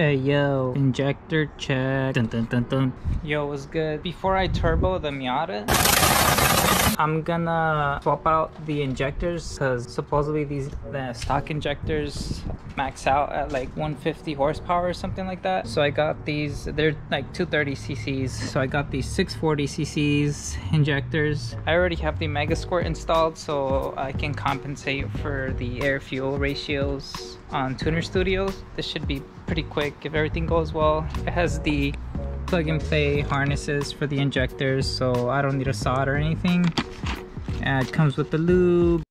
Hey yo, injector check. Dun, dun, dun, dun. Yo, what's good? Before I turbo the Miata, I'm gonna swap out the injectors because supposedly these the stock injectors max out at like 150 horsepower or something like that. So I got these, they're like 230 cc's. So I got these 640 cc's injectors. I already have the Mega Squirt installed so I can compensate for the air fuel ratios on Tuner Studios. This should be pretty quick if everything goes well. It has the plug and play harnesses for the injectors so I don't need to solder anything. And it comes with the lube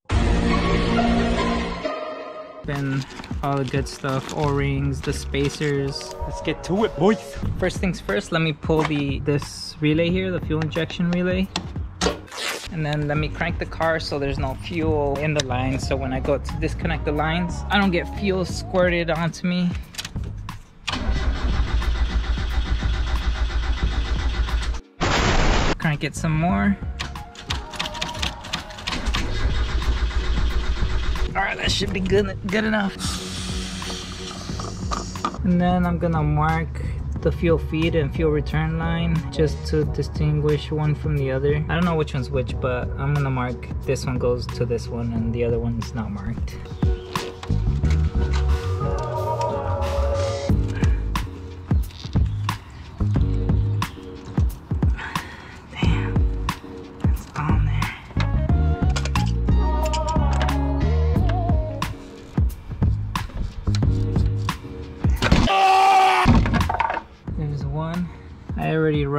and all the good stuff o-rings the spacers let's get to it boys first things first let me pull the this relay here the fuel injection relay and then let me crank the car so there's no fuel in the line. So when I go to disconnect the lines I don't get fuel squirted onto me. Crank it some more. All right that should be good good enough. And then I'm gonna mark the fuel feed and fuel return line just to distinguish one from the other. I don't know which one's which, but I'm gonna mark this one goes to this one and the other one's not marked.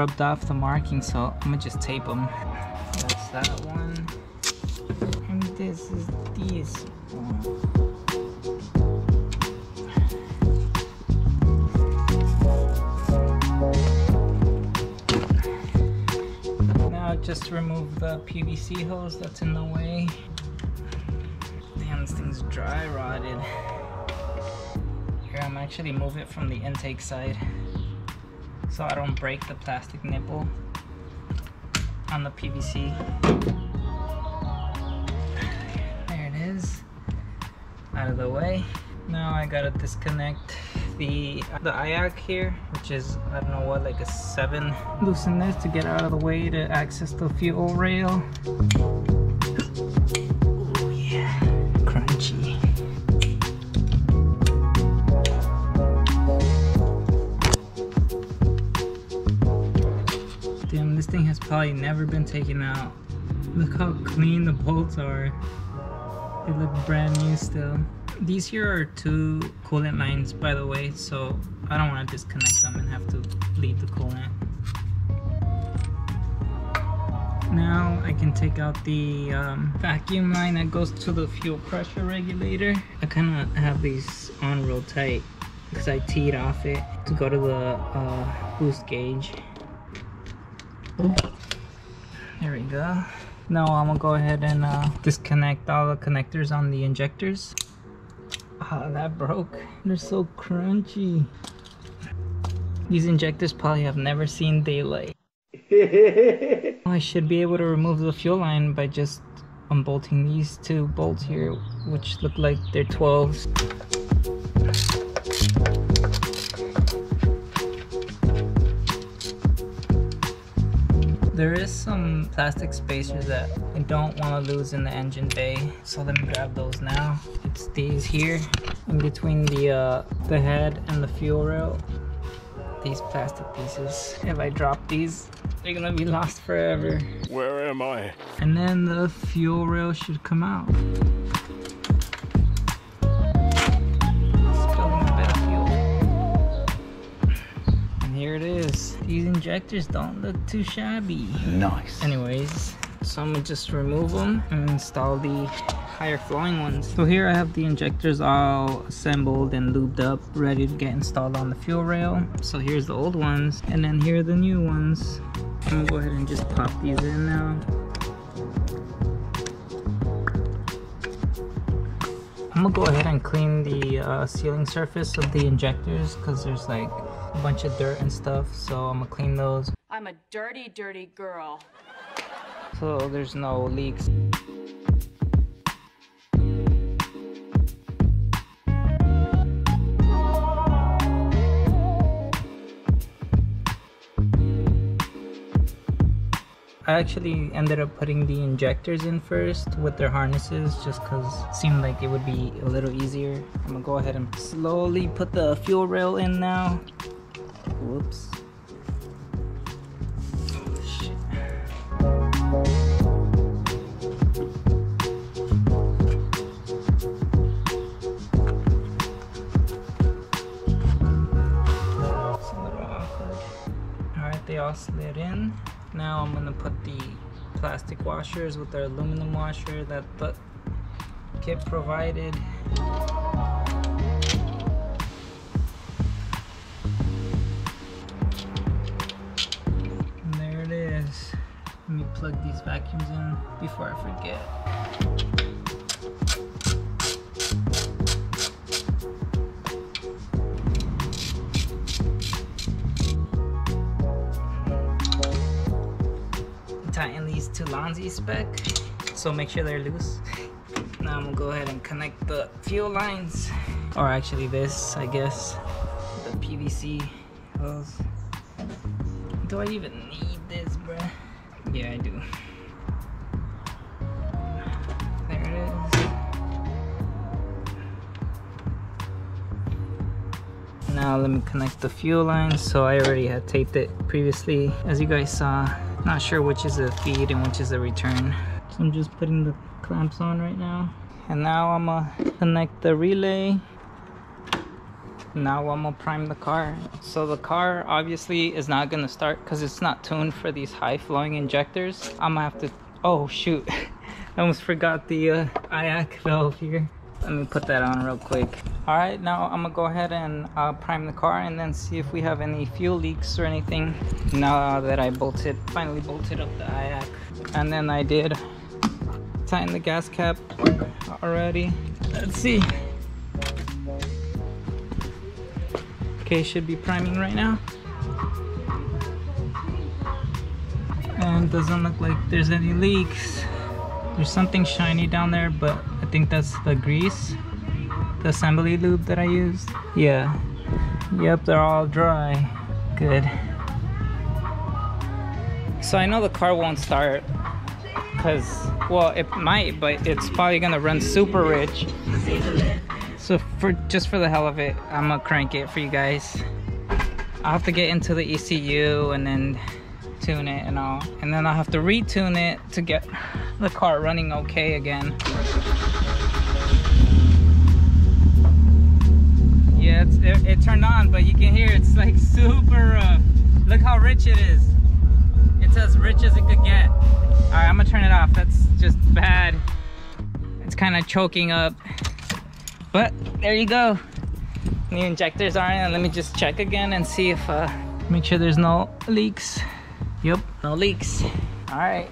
Rubbed off the marking, so I'm gonna just tape them. That's that one. And this is this one. Now just to remove the PVC hose that's in the way. Damn, this thing's dry rotted. Here, I'm actually move it from the intake side so I don't break the plastic nipple on the PVC. There it is, out of the way. Now I gotta disconnect the the IAC here, which is I don't know what, like a seven. Loosen this to get out of the way to access the fuel rail. This thing has probably never been taken out. Look how clean the bolts are. They look brand new still. These here are two coolant lines, by the way, so I don't want to disconnect them and have to bleed the coolant. Now I can take out the um, vacuum line that goes to the fuel pressure regulator. I kind of have these on real tight because I teed off it to go to the uh, boost gauge. There we go. Now I'm gonna go ahead and uh, disconnect all the connectors on the injectors. Ah, that broke. They're so crunchy. These injectors probably have never seen daylight. I should be able to remove the fuel line by just unbolting these two bolts here, which look like they're 12s. There is some plastic spacers that I don't want to lose in the engine bay, so let me grab those now. It's these here, in between the uh, the head and the fuel rail. These plastic pieces. If I drop these, they're gonna be lost forever. Where am I? And then the fuel rail should come out. Injectors don't look too shabby. Nice. Anyways, so I'm gonna just remove them and install the higher flowing ones. So here I have the injectors all assembled and lubed up, ready to get installed on the fuel rail. So here's the old ones, and then here are the new ones. I'm gonna go ahead and just pop these in now. I'm gonna go ahead and clean the uh, sealing surface of the injectors because there's like a bunch of dirt and stuff, so I'm gonna clean those. I'm a dirty, dirty girl. So there's no leaks. I actually ended up putting the injectors in first with their harnesses just because it seemed like it would be a little easier. I'm gonna go ahead and slowly put the fuel rail in now. Whoops. Slid in. Now I'm gonna put the plastic washers with the aluminum washer that the kit provided. Let me plug these vacuums in before I forget. tighten these to Lonzy spec so make sure they're loose. Now I'm gonna go ahead and connect the fuel lines or actually this I guess. The PVC hose do I even need this bruh yeah I do there it is now let me connect the fuel lines so I already had taped it previously as you guys saw not sure which is a feed and which is a return. So I'm just putting the clamps on right now. And now I'm gonna connect the relay. Now I'm gonna prime the car. So the car obviously is not gonna start because it's not tuned for these high flowing injectors. I'm gonna have to, oh shoot. I almost forgot the uh, IAC valve here. Let me put that on real quick. All right, now I'm gonna go ahead and uh, prime the car and then see if we have any fuel leaks or anything. Now that I bolted, finally bolted up the IAC. And then I did tighten the gas cap already. Let's see. Okay, should be priming right now. And doesn't look like there's any leaks. There's something shiny down there, but I think that's the grease. The assembly lube that I used. Yeah. Yep, they're all dry. Good. So I know the car won't start because, well, it might, but it's probably gonna run super rich. So for just for the hell of it, I'm gonna crank it for you guys. I'll have to get into the ECU and then tune it and all. And then I'll have to retune it to get the car running okay again. Yeah, it, it turned on, but you can hear it's like super rough. Look how rich it is. It's as rich as it could get. All right, I'm gonna turn it off. That's just bad. It's kind of choking up. But there you go. New injectors are in. And let me just check again and see if, uh, make sure there's no leaks. Yep, no leaks. All right,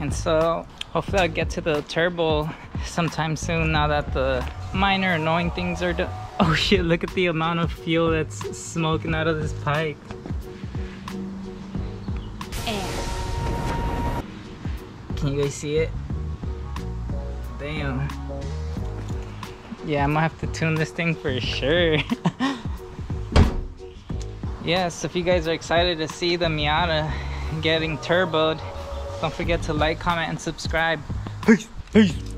and so hopefully I'll get to the turbo sometime soon now that the minor annoying things are done. Oh shit, look at the amount of fuel that's smoking out of this pipe. Can you guys see it? Damn. Yeah, I'm gonna have to tune this thing for sure. yes, if you guys are excited to see the Miata getting turboed, don't forget to like, comment, and subscribe. Peace, peace.